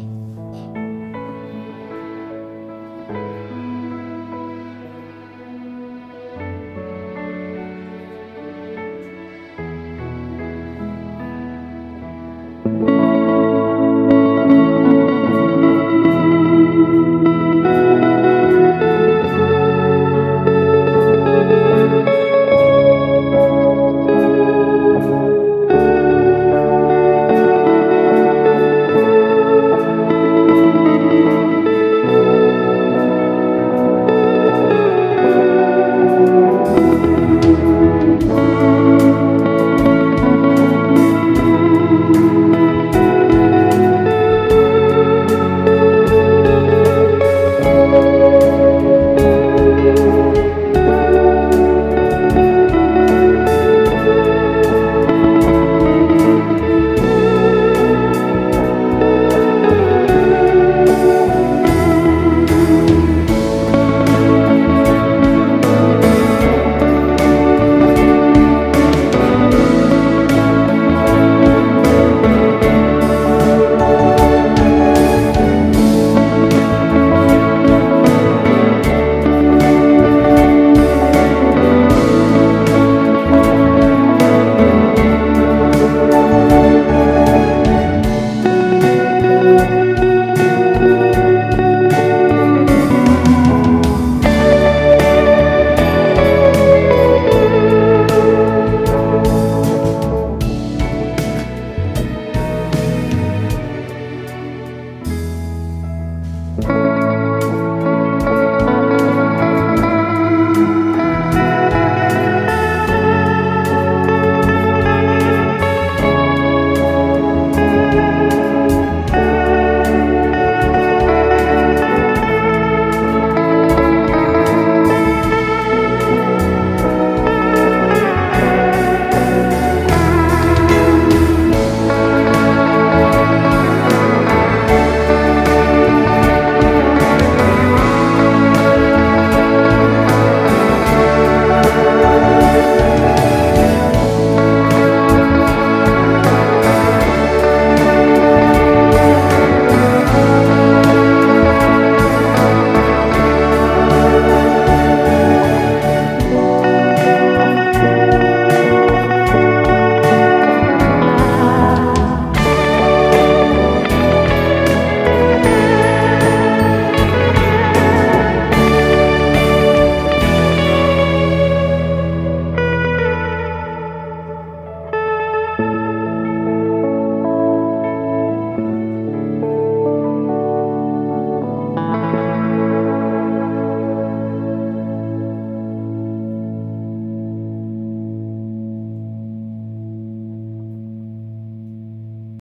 Oh.